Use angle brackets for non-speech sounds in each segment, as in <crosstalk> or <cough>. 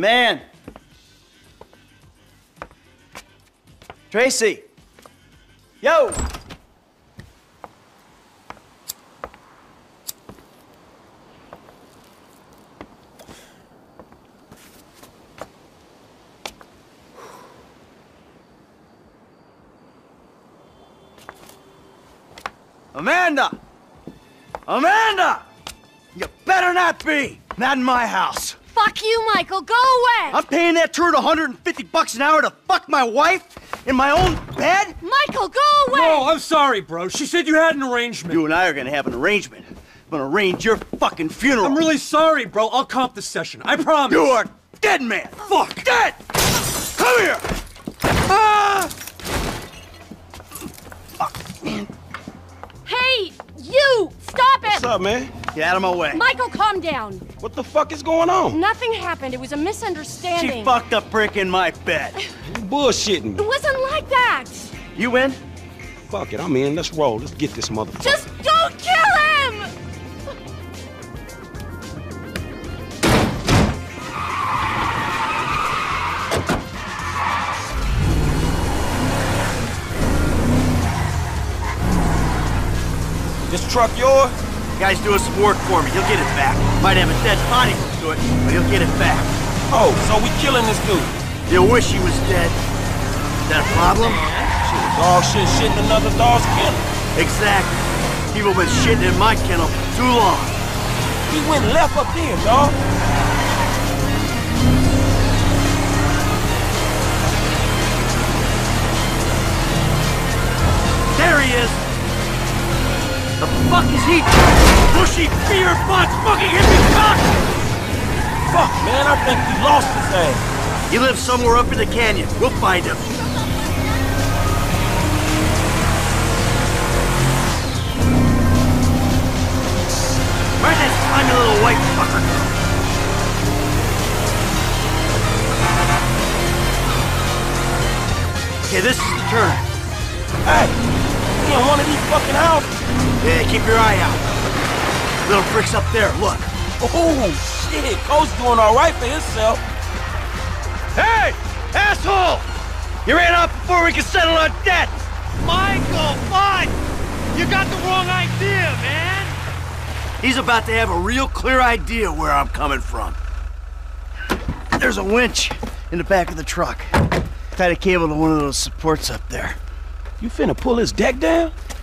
Man. Tracey. Yo. Amanda! Amanda! You better not be! Not in my house. Fuck you, Michael. Go away. I'm paying that turd 150 bucks an hour to fuck my wife in my own bed? Michael, go away. No, I'm sorry, bro. She said you had an arrangement. You and I are gonna have an arrangement. I'm gonna arrange your fucking funeral. I'm really sorry, bro. I'll comp the session. I promise. You are dead, man. Fuck. Dead! Come here! Ah! Fuck, man. Hey, you! Stop it! What's up, man? Get out of my way. Michael, calm down. What the fuck is going on? Nothing happened. It was a misunderstanding. She fucked a prick in my bed. You bullshitting It wasn't like that. You in? Fuck it, I'm in. Let's roll. Let's get this motherfucker. Just don't kill him! This truck yours? Guy's doing some work for me. He'll get it back. Might have a dead body to it, but he'll get it back. Oh, so we killing this dude. You wish he was dead. Is that a problem? Shit, dog shit shitting another dog's kennel. Exactly. People been shitting in my kennel for too long. He went left up there, dog. There he is! The fuck is he? Bushy beer butts fucking hippie cock! Fuck, man, I think we lost his ass. He lives somewhere up in the canyon. We'll find him. Where's that slimy little white fucker? Okay, this is the turn. Hey, we in one of these fucking houses. Yeah, keep your eye out. Little bricks up there, look. Oh, shit. Coach doing all right for himself. Hey! Asshole! You ran off before we could settle our debt! Michael, fine! You got the wrong idea, man. He's about to have a real clear idea where I'm coming from. There's a winch in the back of the truck. Tied a cable to one of those supports up there. You finna pull his deck down?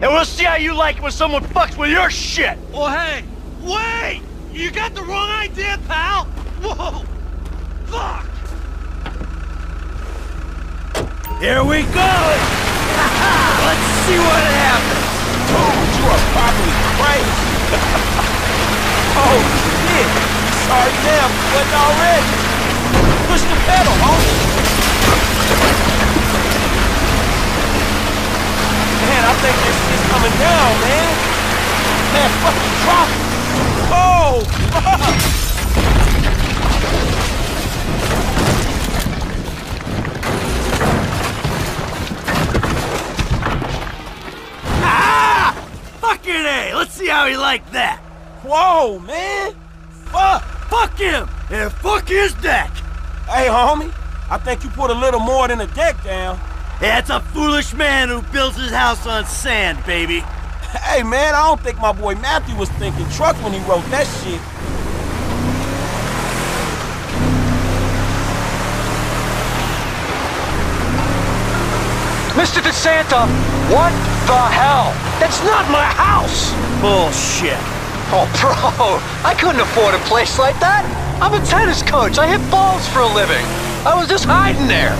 And we'll see how you like it when someone fucks with your shit! Well, hey, wait! You got the wrong idea, pal! Whoa! Fuck! Here we go! <laughs> Let's see what happens! Oh, you are probably crazy. <laughs> oh, shit. Sorry now, but already. Push the pedal, homie. Man, I think this shit's coming down, man. Man, fucking drop. Oh, fuck. Ah! Fucking A! Let's see how he liked that! Whoa, man. Fuck. Fuck him! And fuck his deck! Hey, homie. I think you put a little more than a deck down. That's a foolish man who builds his house on sand, baby. Hey, man, I don't think my boy Matthew was thinking truck when he wrote that shit. Mr. DeSanta, what the hell? That's not my house! Bullshit. Oh, bro, I couldn't afford a place like that. I'm a tennis coach. I hit balls for a living. I was just hiding there.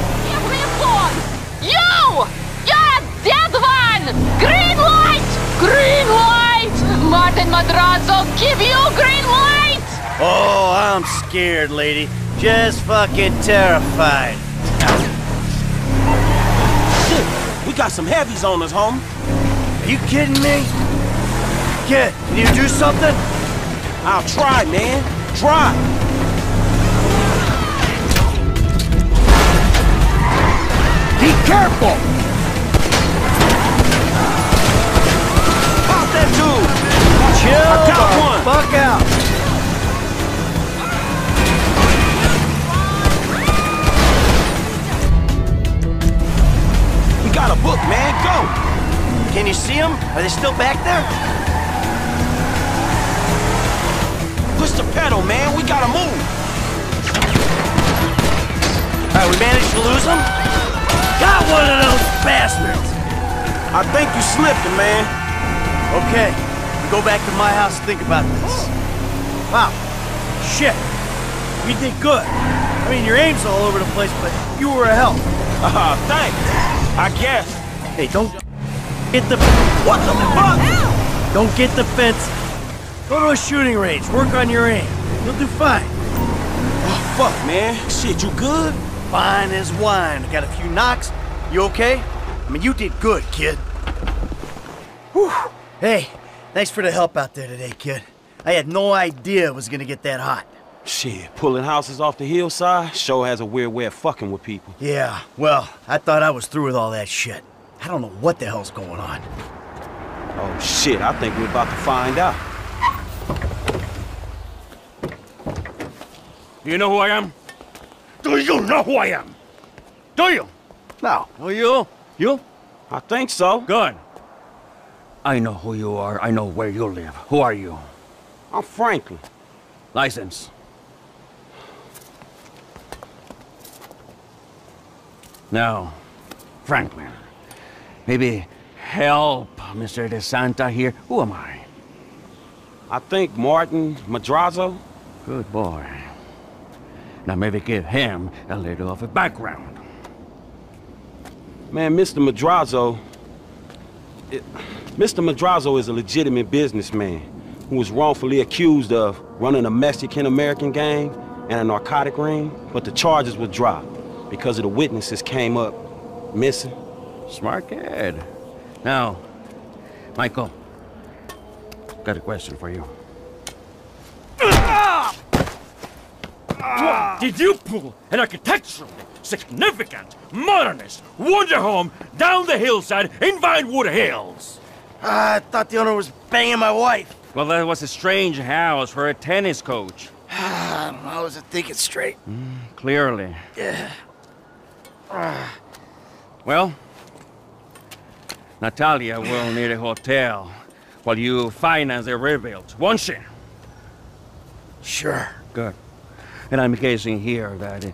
Dead one! Green light! Green light! Martin Madrazo, give you green light! Oh, I'm scared, lady. Just fucking terrified. Shit, we got some heavies on us, homie. Are you kidding me? Kid, can you do something? I'll try, man. Try. Be careful! Chill I got one. fuck out. We got a book, man. Go. Can you see them? Are they still back there? Push the pedal, man. We gotta move. All right, we managed to lose them? Got one of those bastards! I think you slipped it, man. Okay, we go back to my house and think about this. Wow, shit. You did good. I mean, your aim's all over the place, but you were a help. Uh, thanks. I guess. Hey, don't get the... What the fuck? Don't get the fence. Go to a shooting range, work on your aim. You'll do fine. Oh, fuck, man. Shit, you good? Fine as wine. Got a few knocks. You okay? I mean, you did good, kid. Whew. Hey, thanks for the help out there today, kid. I had no idea it was gonna get that hot. Shit, pulling houses off the hillside sure has a weird way of fucking with people. Yeah, well, I thought I was through with all that shit. I don't know what the hell's going on. Oh, shit, I think we're about to find out. Do you know who I am? Do you know who I am? Do you? No. Oh, you? You? I think so. Good. I know who you are. I know where you live. Who are you? I'm Franklin. License. Now, Franklin, maybe help Mr. DeSanta here. Who am I? I think Martin Madrazo. Good boy. Now maybe give him a little of a background. Man, Mr. Madrazo. it- Mr. Madrazo is a legitimate businessman who was wrongfully accused of running a Mexican American gang and a narcotic ring, but the charges were dropped because of the witnesses came up missing. Smart kid. Now, Michael, got a question for you. Did you pull an architecturally significant, modernist wonder home down the hillside in Vinewood Hills? Ah, I thought the owner was banging my wife. Well, that was a strange house for a tennis coach. <sighs> I don't know, I wasn't thinking straight. Hmm, clearly. Yeah. Ah. Well, Natalia will need a hotel while you finance the rebuild, won't she? Sure. Good. And I'm guessing here that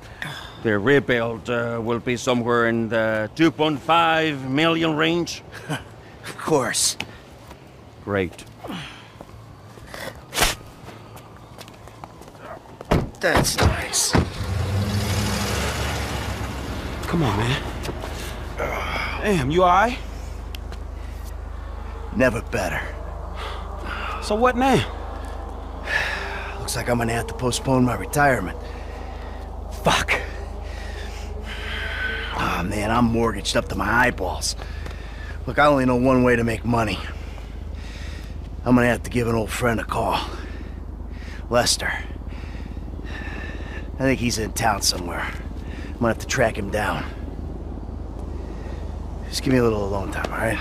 the rebuild uh, will be somewhere in the 2.5 million range. <laughs> Of course. Great. That's nice. Come on, man. Damn, you alright? Never better. So what now? Looks like I'm gonna have to postpone my retirement. Fuck. Ah, man, I'm mortgaged up to my eyeballs. Look, I only know one way to make money. I'm gonna have to give an old friend a call. Lester. I think he's in town somewhere. I'm gonna have to track him down. Just give me a little alone time, alright?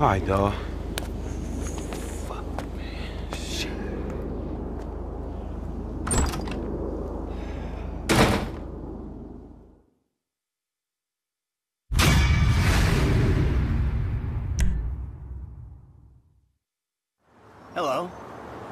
Alright, dawg. Hello.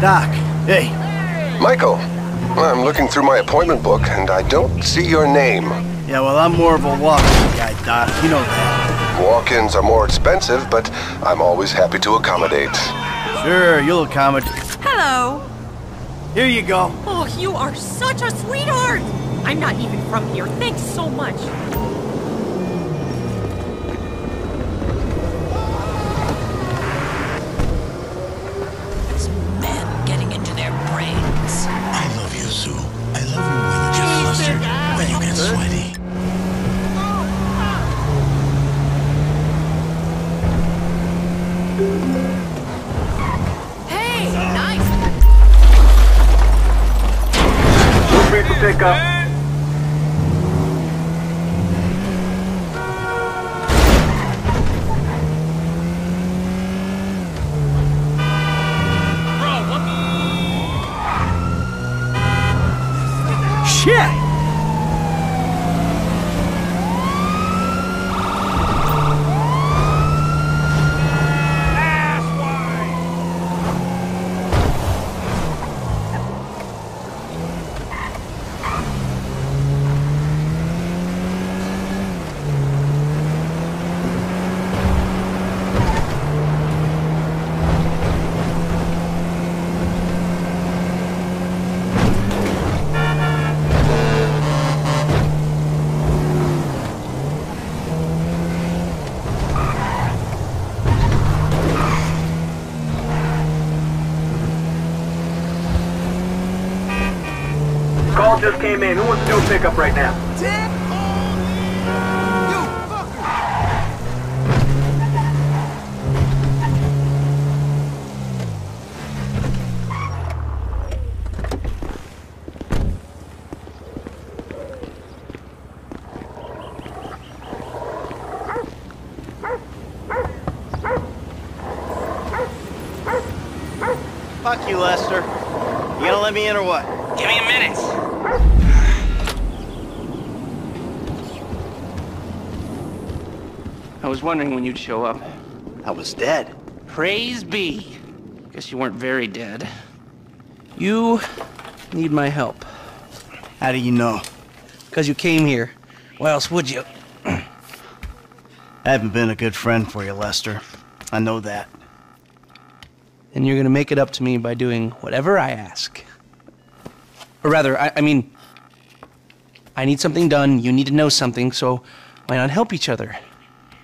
Doc, hey, Michael, I'm looking through my appointment book and I don't see your name. Yeah, well, I'm more of a walking guy, Doc. You know that. Walk ins are more expensive, but I'm always happy to accommodate. Sure, you'll accommodate. Hello. Here you go. Oh, you are such a sweetheart. I'm not even from here. Thanks so much. Hey, nice. Shit! Call just came in. Who wants to do a pickup right now? You fucker. Fuck you, Lester. You gonna let me in or what? Give me a minute. I was wondering when you'd show up. I was dead. Praise be. Guess you weren't very dead. You need my help. How do you know? Because you came here. Why else would you? I haven't been a good friend for you, Lester. I know that. And you're gonna make it up to me by doing whatever I ask. Or rather, I, I mean, I need something done, you need to know something, so why not help each other?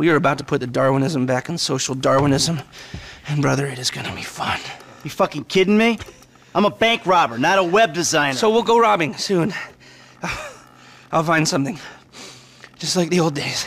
We are about to put the Darwinism back in social Darwinism, and brother, it is gonna be fun. You fucking kidding me? I'm a bank robber, not a web designer. So we'll go robbing soon. <sighs> I'll find something. Just like the old days.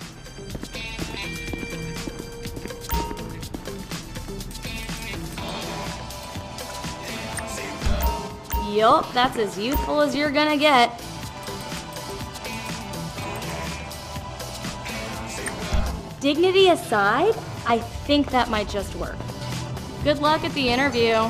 Yup, that's as youthful as you're gonna get. Dignity aside, I think that might just work. Good luck at the interview.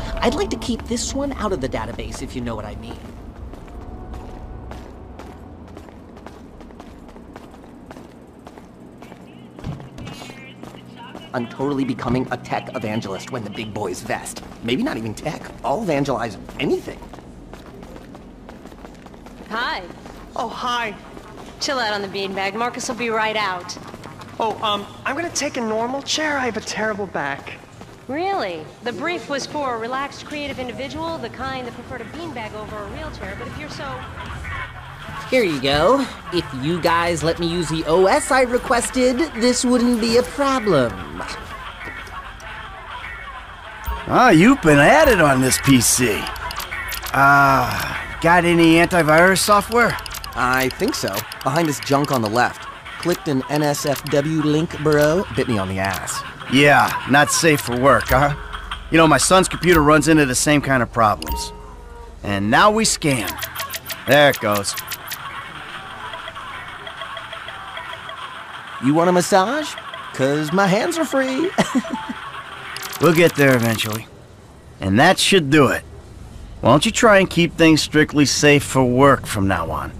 I'd like to keep this one out of the database, if you know what I mean. I'm totally becoming a tech evangelist when the big boys vest. Maybe not even tech. I'll evangelize anything. Hi. Oh, hi. Chill out on the beanbag. Marcus will be right out. Oh, um, I'm gonna take a normal chair. I have a terrible back. Really? The brief was for a relaxed, creative individual, the kind that preferred a beanbag over a real chair, but if you're so... Here you go. If you guys let me use the OS I requested, this wouldn't be a problem. Ah, you've been at it on this PC. Ah, got any antivirus software? I think so. Behind this junk on the left. Clicked an NSFW link, bro. Bit me on the ass. Yeah, not safe for work, huh? You know, my son's computer runs into the same kind of problems. And now we scan. There it goes. You want a massage? Cause my hands are free. <laughs> We'll get there eventually. And that should do it. Why don't you try and keep things strictly safe for work from now on?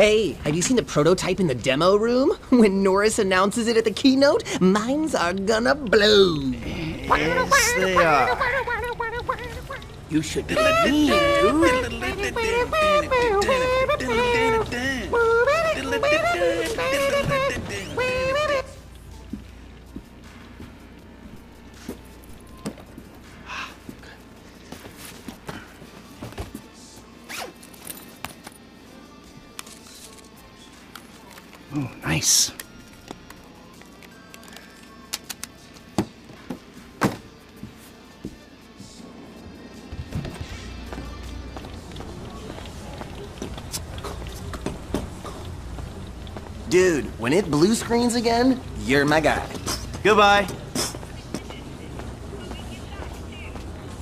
Hey, have you seen the prototype in the demo room? <laughs> When Norris announces it at the keynote, minds are gonna blow. Yes, they are. You should be the <laughs> when it blue screens again, you're my guy. Goodbye.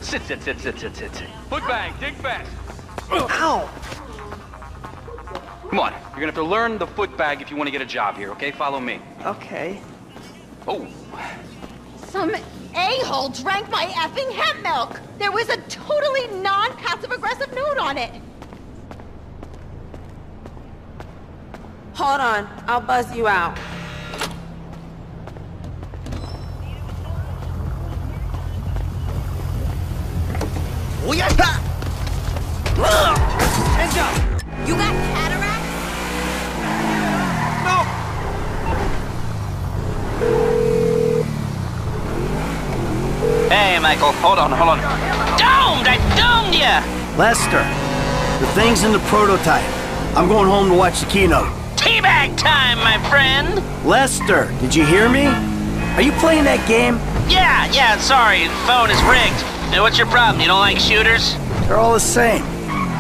Sit, sit, sit, sit, sit, sit, sit. Foot bang, dig fast. Ow! Come on, you're gonna have to learn the foot bag if you want to get a job here, okay? Follow me. Okay. Oh, Some a-hole drank my effing hemp milk. There was a totally non-passive aggressive note on it. Hold on, I'll buzz you out. Oh yeah! hands up! You got cataracts? No! Hey, Michael, hold on, hold on. Domed! I domed ya! Lester, the thing's in the prototype. I'm going home to watch the keynote. Teabag time, my friend! Lester, did you hear me? Are you playing that game? Yeah, yeah, sorry, the phone is rigged. Now, what's your problem? You don't like shooters? They're all the same.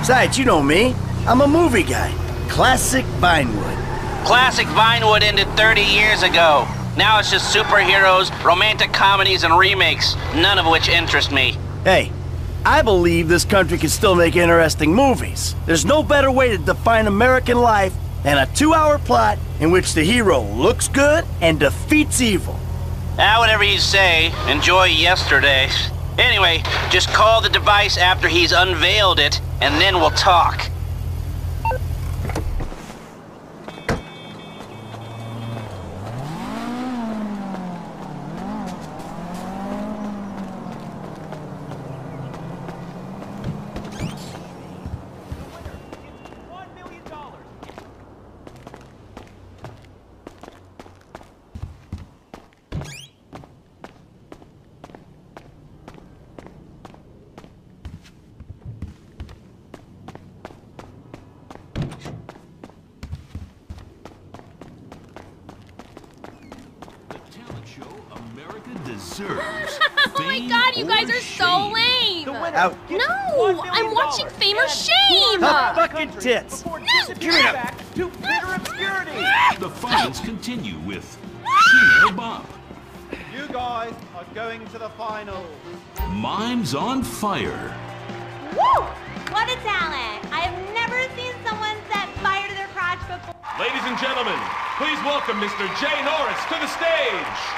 Besides, you know me. I'm a movie guy. Classic Vinewood. Classic Vinewood ended 30 years ago. Now it's just superheroes, romantic comedies, and remakes, none of which interest me. Hey, I believe this country can still make interesting movies. There's no better way to define American life than a two-hour plot in which the hero looks good and defeats evil. Ah, whatever you say. Enjoy yesterday. Anyway, just call the device after he's unveiled it, and then we'll talk. Deserves. <laughs> oh my god, you guys are so lame! No, I'm watching Fame or Shame! Tough fucking tits. No! Give it up. to bitter obscurity. <laughs> The finals continue with Sheena Bop, You guys are going to the finals. Mimes on Fire, Woo! What a talent! I have never seen someone set fire to their crotch before. Ladies and gentlemen, please welcome Mr. Jay Norris to the stage.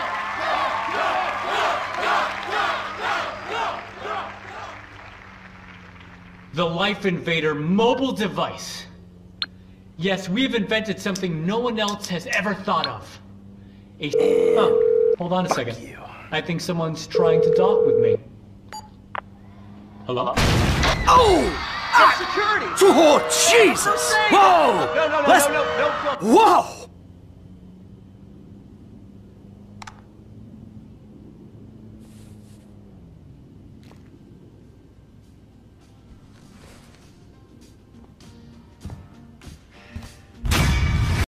The Life Invader mobile device. Yes, we've invented something no one else has ever thought of. A. Oh, hold on a second. I think someone's trying to talk with me. Hello? Oh! security! Oh, Jesus! Whoa! No, no, no, Let's- no, no, no, no. Whoa!